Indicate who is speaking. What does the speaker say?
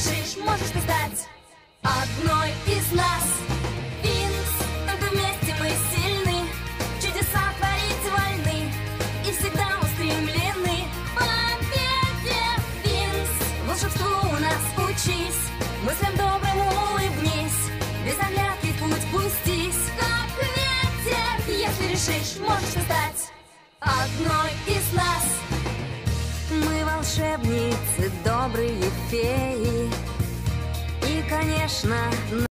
Speaker 1: решишь, можешь ты стать одной из нас. Винкс, только вместе мы сильны, чудеса творить вольны и всегда устремлены к победе. Винкс, волшебству у нас учись, мыслям добрым улыбнись, без оглядки путь пустись, как ветер. Если решишь, можешь ты стать одной из нас. Мы волшебницы, добрые феи И, конечно,